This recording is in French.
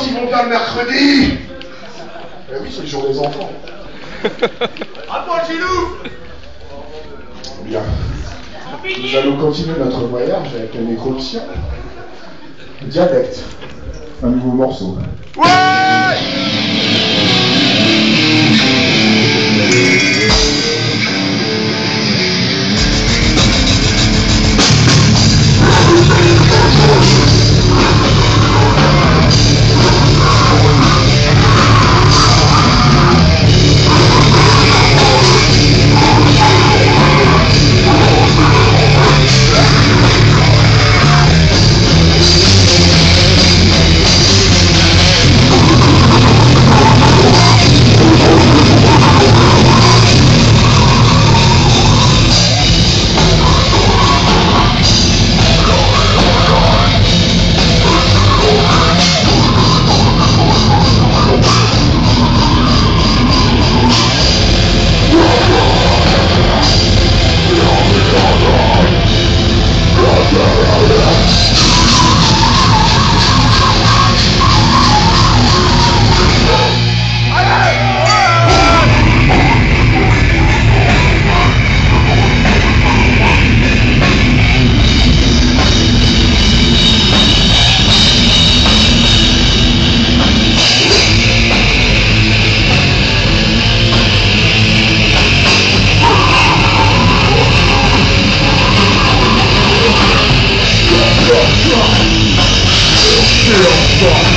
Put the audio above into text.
quand ils vont pas le mercredi Eh oui, c'est le jour des enfants. À toi, Gilou Bien. Nous allons continuer notre voyage avec un écrotien. Dialecte. Un nouveau morceau. Still Yeah.